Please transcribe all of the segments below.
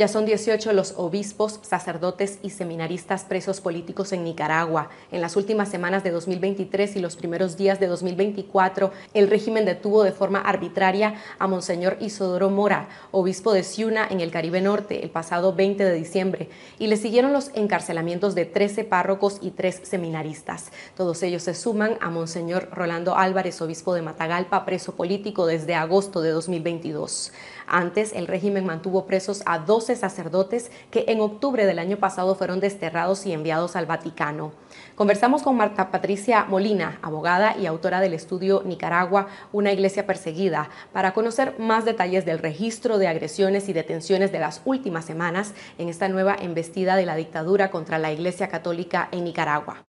Ya son 18 los obispos, sacerdotes y seminaristas presos políticos en Nicaragua. En las últimas semanas de 2023 y los primeros días de 2024, el régimen detuvo de forma arbitraria a Monseñor Isodoro Mora, obispo de Ciuna en el Caribe Norte, el pasado 20 de diciembre, y le siguieron los encarcelamientos de 13 párrocos y 3 seminaristas. Todos ellos se suman a Monseñor Rolando Álvarez, obispo de Matagalpa, preso político desde agosto de 2022. Antes, el régimen mantuvo presos a 12 sacerdotes que en octubre del año pasado fueron desterrados y enviados al Vaticano. Conversamos con Marta Patricia Molina, abogada y autora del estudio Nicaragua, una iglesia perseguida, para conocer más detalles del registro de agresiones y detenciones de las últimas semanas en esta nueva embestida de la dictadura contra la Iglesia Católica en Nicaragua.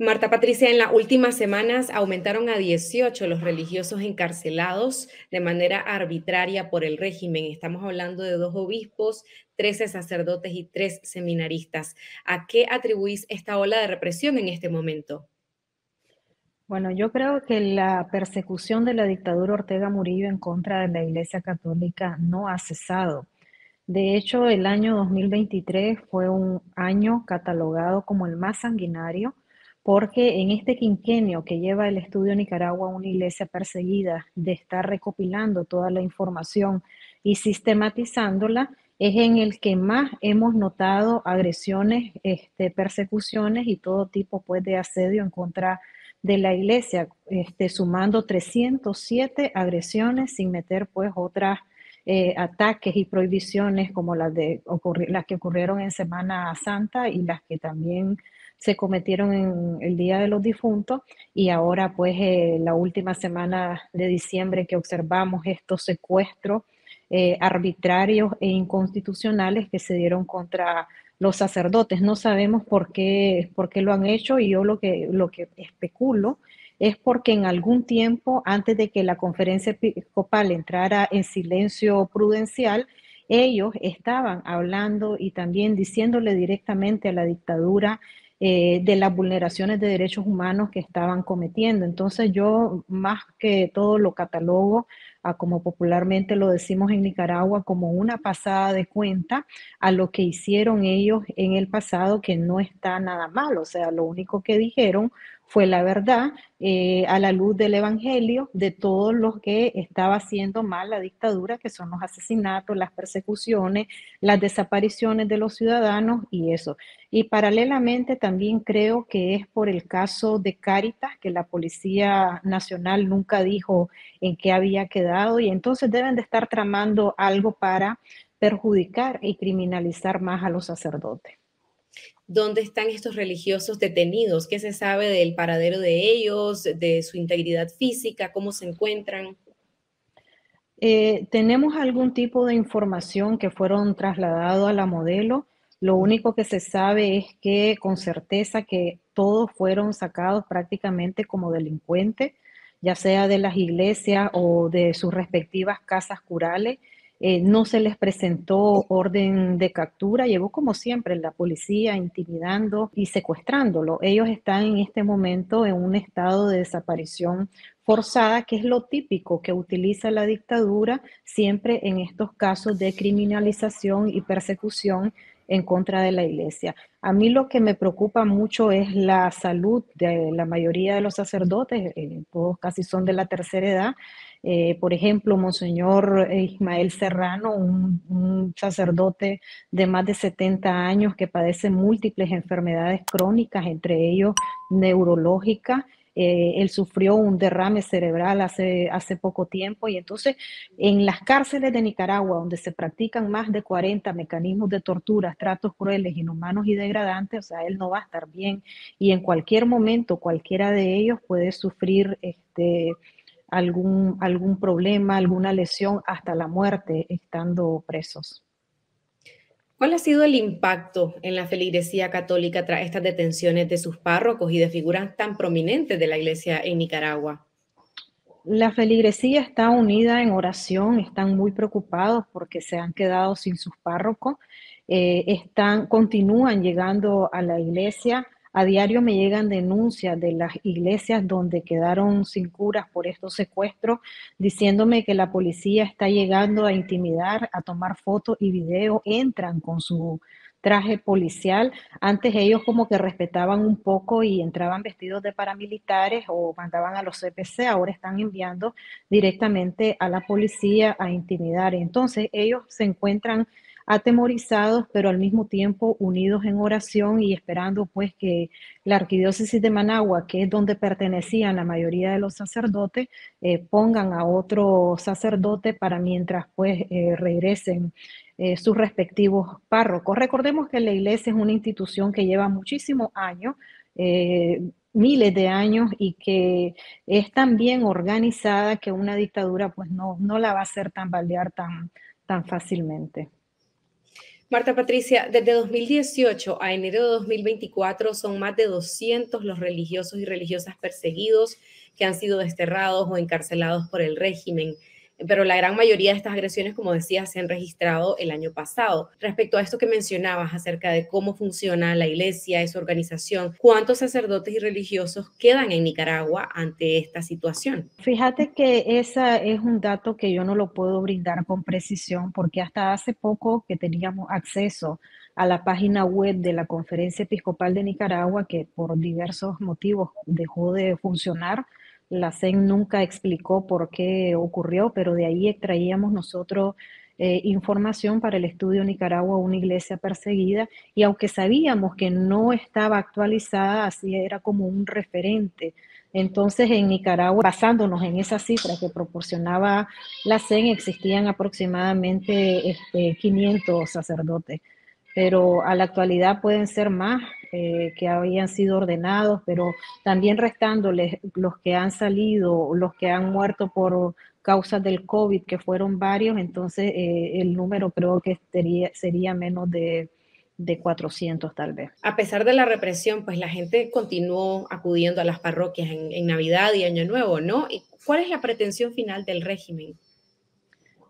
Marta Patricia, en las últimas semanas aumentaron a 18 los religiosos encarcelados de manera arbitraria por el régimen. Estamos hablando de dos obispos, 13 sacerdotes y tres seminaristas. ¿A qué atribuís esta ola de represión en este momento? Bueno, yo creo que la persecución de la dictadura Ortega Murillo en contra de la Iglesia Católica no ha cesado. De hecho, el año 2023 fue un año catalogado como el más sanguinario porque en este quinquenio que lleva el estudio Nicaragua una iglesia perseguida de estar recopilando toda la información y sistematizándola, es en el que más hemos notado agresiones, este, persecuciones y todo tipo pues, de asedio en contra de la iglesia, este, sumando 307 agresiones sin meter pues otras eh, ataques y prohibiciones como las, de, las que ocurrieron en Semana Santa y las que también se cometieron en el Día de los Difuntos y ahora pues eh, la última semana de diciembre que observamos estos secuestros eh, arbitrarios e inconstitucionales que se dieron contra los sacerdotes. No sabemos por qué, por qué lo han hecho y yo lo que, lo que especulo es porque en algún tiempo, antes de que la conferencia episcopal entrara en silencio prudencial, ellos estaban hablando y también diciéndole directamente a la dictadura eh, de las vulneraciones de derechos humanos que estaban cometiendo. Entonces yo más que todo lo catalogo, a, como popularmente lo decimos en Nicaragua, como una pasada de cuenta a lo que hicieron ellos en el pasado, que no está nada mal. O sea, lo único que dijeron fue la verdad eh, a la luz del Evangelio de todo lo que estaba haciendo mal la dictadura, que son los asesinatos, las persecuciones, las desapariciones de los ciudadanos y eso. Y paralelamente también creo que es por el caso de Cáritas, que la Policía Nacional nunca dijo en qué había quedado y entonces deben de estar tramando algo para perjudicar y criminalizar más a los sacerdotes dónde están estos religiosos detenidos, qué se sabe del paradero de ellos, de su integridad física, cómo se encuentran. Eh, tenemos algún tipo de información que fueron trasladados a la modelo. Lo único que se sabe es que con certeza que todos fueron sacados prácticamente como delincuentes, ya sea de las iglesias o de sus respectivas casas curales. Eh, no se les presentó orden de captura, llegó como siempre la policía intimidando y secuestrándolo. Ellos están en este momento en un estado de desaparición forzada, que es lo típico que utiliza la dictadura siempre en estos casos de criminalización y persecución en contra de la iglesia. A mí lo que me preocupa mucho es la salud de la mayoría de los sacerdotes, eh, todos casi son de la tercera edad, eh, por ejemplo, Monseñor Ismael Serrano, un, sacerdote de más de 70 años que padece múltiples enfermedades crónicas, entre ellos neurológicas. Eh, él sufrió un derrame cerebral hace, hace poco tiempo y entonces en las cárceles de Nicaragua, donde se practican más de 40 mecanismos de tortura, tratos crueles, inhumanos y degradantes, o sea, él no va a estar bien y en cualquier momento cualquiera de ellos puede sufrir este, algún, algún problema, alguna lesión, hasta la muerte estando presos. ¿Cuál ha sido el impacto en la feligresía católica tras estas detenciones de sus párrocos y de figuras tan prominentes de la iglesia en Nicaragua? La feligresía está unida en oración, están muy preocupados porque se han quedado sin sus párrocos, eh, están, continúan llegando a la iglesia A diario me llegan denuncias de las iglesias donde quedaron sin curas por estos secuestros, diciéndome que la policía está llegando a intimidar, a tomar fotos y videos, entran con su traje policial. Antes ellos como que respetaban un poco y entraban vestidos de paramilitares o mandaban a los CPC, ahora están enviando directamente a la policía a intimidar. Entonces ellos se encuentran atemorizados, pero al mismo tiempo unidos en oración y esperando pues que la arquidiócesis de Managua, que es donde pertenecían la mayoría de los sacerdotes, eh, pongan a otro sacerdote para mientras pues eh, regresen eh, sus respectivos párrocos. Recordemos que la iglesia es una institución que lleva muchísimos años, miles de años y que es tan bien organizada que una dictadura pues no, no la va a hacer tambalear tan, tan fácilmente. Marta Patricia, desde 2018 a enero de 2024 son más de 200 los religiosos y religiosas perseguidos que han sido desterrados o encarcelados por el régimen pero la gran mayoría de estas agresiones, como decía, se han registrado el año pasado. Respecto a esto que mencionabas acerca de cómo funciona la iglesia, esa organización, ¿cuántos sacerdotes y religiosos quedan en Nicaragua ante esta situación? Fíjate que ese es un dato que yo no lo puedo brindar con precisión porque hasta hace poco que teníamos acceso a la página web de la Conferencia Episcopal de Nicaragua, que por diversos motivos dejó de funcionar, la CEN nunca explicó por qué ocurrió, pero de ahí extraíamos nosotros eh, información para el estudio Nicaragua, una iglesia perseguida, y aunque sabíamos que no estaba actualizada, así era como un referente. Entonces, en Nicaragua, basándonos en esa cifra que proporcionaba la CEN, existían aproximadamente este, 500 sacerdotes, pero a la actualidad pueden ser más, eh, que habían sido ordenados, pero también restándoles los que han salido, los que han muerto por causas del COVID, que fueron varios, entonces eh, el número creo que sería, sería menos de, de 400 tal vez. A pesar de la represión, pues la gente continuó acudiendo a las parroquias en, en Navidad y Año Nuevo, ¿no? ¿Y cuál es la pretensión final del régimen?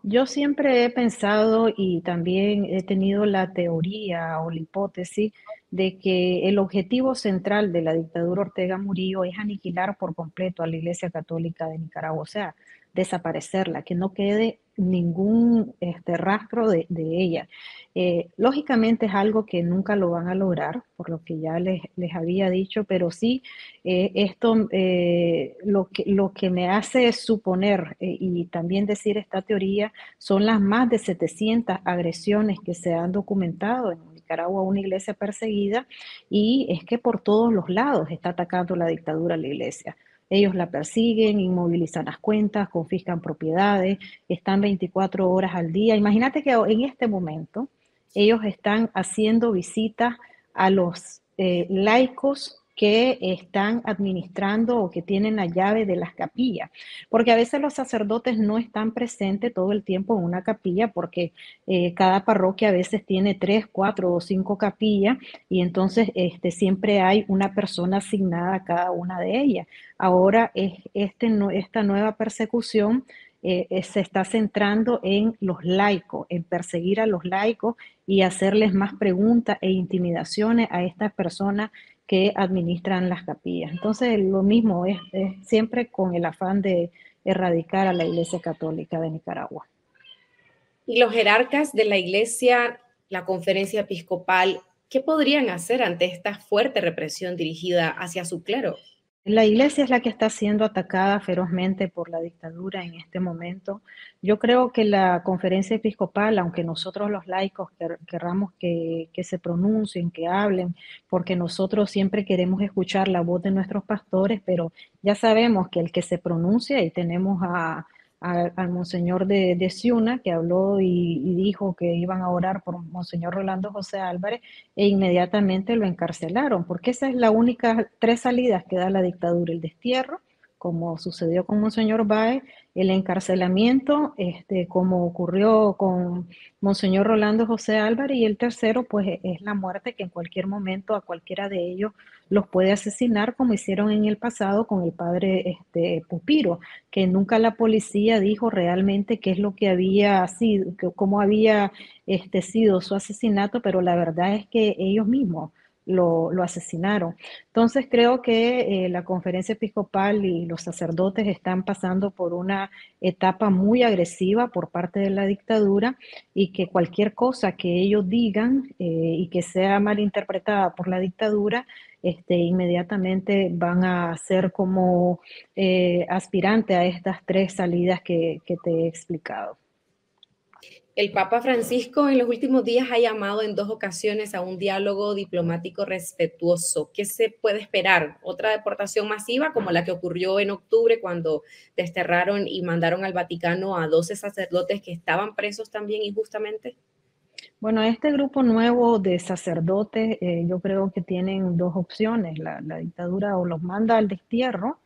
Yo siempre he pensado y también he tenido la teoría o la hipótesis de que el objetivo central de la dictadura Ortega Murillo es aniquilar por completo a la Iglesia Católica de Nicaragua, o sea, desaparecerla, que no quede ningún este, rastro de, ella. Eh, lógicamente es algo que nunca lo van a lograr, por lo que ya les, les había dicho, pero sí, eh, esto eh, lo, que, lo que me hace suponer y también decir esta teoría son las más de 700 agresiones que se han documentado en Nicaragua, una iglesia perseguida, y es que por todos los lados está atacando la dictadura a la iglesia. Ellos la persiguen, inmovilizan las cuentas, confiscan propiedades, están 24 horas al día. Imagínate que en este momento ellos están haciendo visitas a los eh, laicos que están administrando o que tienen la llave de las capillas, porque a veces los sacerdotes no están presentes todo el tiempo en una capilla porque eh, cada parroquia a veces tiene tres, cuatro o cinco capillas y entonces este, siempre hay una persona asignada a cada una de ellas. Ahora es, este, esta nueva persecución eh, eh, se está centrando en los laicos, en perseguir a los laicos y hacerles más preguntas e intimidaciones a estas personas que administran las capillas. Entonces, lo mismo es, siempre con el afán de erradicar a la Iglesia Católica de Nicaragua. Y los jerarcas de la Iglesia, la conferencia episcopal, ¿qué podrían hacer ante esta fuerte represión dirigida hacia su clero? La iglesia es la que está siendo atacada ferozmente por la dictadura en este momento. Yo creo que la conferencia episcopal, aunque nosotros los laicos querramos que, que, se pronuncien, que hablen, porque nosotros siempre queremos escuchar la voz de nuestros pastores, pero ya sabemos que el que se pronuncia y tenemos a, al, Monseñor de, de, Ciuna, que habló y, dijo que iban a orar por Monseñor Rolando José Álvarez, e inmediatamente lo encarcelaron, porque esa es la única tres salidas que da la dictadura, el destierro, como sucedió con Monseñor Baez, el encarcelamiento, este, como ocurrió con Monseñor Rolando José Álvarez, y el tercero, pues es la muerte que en cualquier momento a cualquiera de ellos los puede asesinar, como hicieron en el pasado con el padre este, Pupiro, que nunca la policía dijo realmente qué es lo que había sido, cómo había este, sido su asesinato, pero la verdad es que ellos mismos lo, asesinaron. Entonces creo que eh, la conferencia episcopal y los sacerdotes están pasando por una etapa muy agresiva por parte de la dictadura y que cualquier cosa que ellos digan eh, y que sea malinterpretada por la dictadura, este, inmediatamente van a ser como eh, aspirante a estas tres salidas que te he explicado. El Papa Francisco en los últimos días ha llamado en dos ocasiones a un diálogo diplomático respetuoso. ¿Qué se puede esperar? ¿Otra deportación masiva como la que ocurrió en octubre cuando desterraron y mandaron al Vaticano a 12 sacerdotes que estaban presos también injustamente? Bueno, este grupo nuevo de sacerdotes eh, yo creo que tienen dos opciones. La, la dictadura o los manda al destierro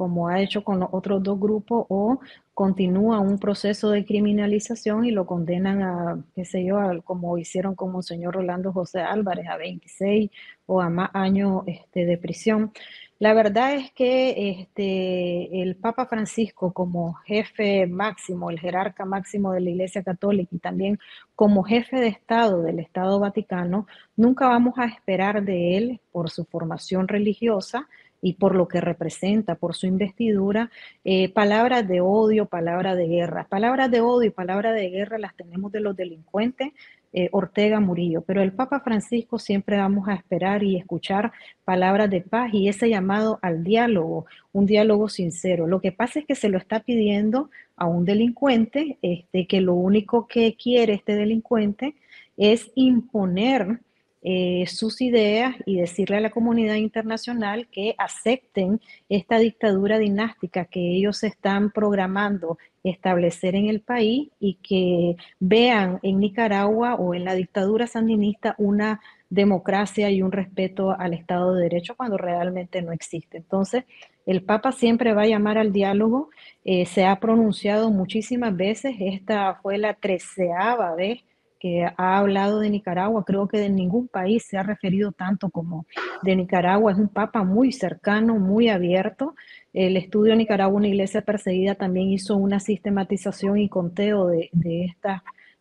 como ha hecho con los otros dos grupos, o continúa un proceso de criminalización y lo condenan a, qué sé yo, como hicieron con el señor Rolando José Álvarez, a 26 o a más años este, de prisión. La verdad es que este, el Papa Francisco como jefe máximo, el jerarca máximo de la Iglesia Católica y también como jefe de Estado del Estado Vaticano, nunca vamos a esperar de él por su formación religiosa y por lo que representa, por su investidura, eh, palabras de odio, palabras de guerra. Palabras de odio y palabras de guerra las tenemos de los delincuentes, eh, Ortega Murillo, pero el Papa Francisco siempre vamos a esperar y escuchar palabras de paz y ese llamado al diálogo, un diálogo sincero. Lo que pasa es que se lo está pidiendo a un delincuente, este, que lo único que quiere este delincuente es imponer eh, sus ideas y decirle a la comunidad internacional que acepten esta dictadura dinástica que ellos están programando establecer en el país y que vean en Nicaragua o en la dictadura sandinista una democracia y un respeto al Estado de Derecho cuando realmente no existe. Entonces, el Papa siempre va a llamar al diálogo, eh, se ha pronunciado muchísimas veces, esta fue la treceava vez que ha hablado de Nicaragua, creo que de ningún país se ha referido tanto como de Nicaragua. Es un papa muy cercano, muy abierto. El estudio Nicaragua, una iglesia perseguida, también hizo una sistematización y conteo de, de,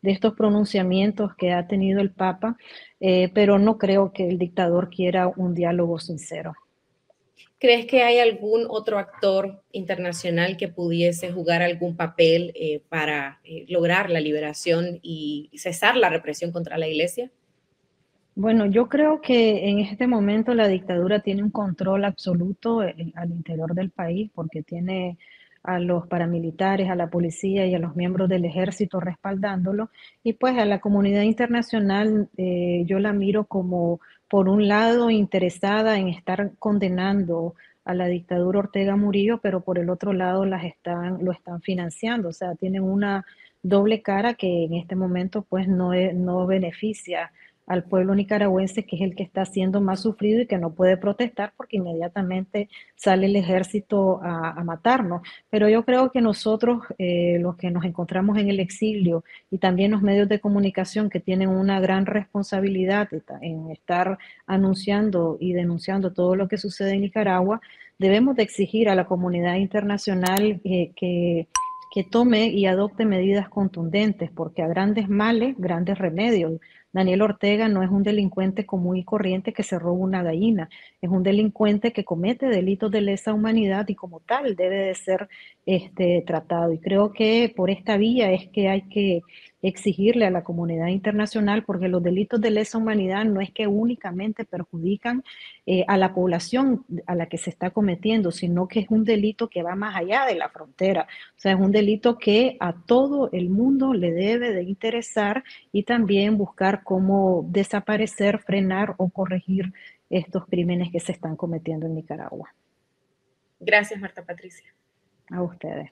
estos pronunciamientos que ha tenido el papa, eh, pero no creo que el dictador quiera un diálogo sincero. ¿Crees que hay algún otro actor internacional que pudiese jugar algún papel eh, para eh, lograr la liberación y cesar la represión contra la iglesia? Bueno, yo creo que en este momento la dictadura tiene un control absoluto eh, al interior del país porque tiene a los paramilitares, a la policía y a los miembros del ejército respaldándolo. Y pues a la comunidad internacional yo la miro como por un lado, interesada en estar condenando a la dictadura Ortega Murillo, pero por el otro lado las están, lo están financiando. O sea, tienen una doble cara que en este momento pues no, no beneficia al pueblo nicaragüense, que es el que está siendo más sufrido y que no puede protestar porque inmediatamente sale el ejército a, matarnos. Pero yo creo que nosotros, eh, los que nos encontramos en el exilio y también los medios de comunicación que tienen una gran responsabilidad en estar anunciando y denunciando todo lo que sucede en Nicaragua, debemos de exigir a la comunidad internacional eh, que que tome y adopte medidas contundentes, porque a grandes males, grandes remedios. Daniel Ortega no es un delincuente común y corriente que se roba una gallina, es un delincuente que comete delitos de lesa humanidad y como tal debe de ser este, tratado. Y creo que por esta vía es que hay que exigirle a la comunidad internacional, porque los delitos de lesa humanidad no es que únicamente perjudican eh, a la población a la que se está cometiendo, sino que es un delito que va más allá de la frontera. O sea, es un delito que a todo el mundo le debe de interesar y también buscar cómo desaparecer, frenar o corregir estos crímenes que se están cometiendo en Nicaragua. Gracias, Marta Patricia. A ustedes.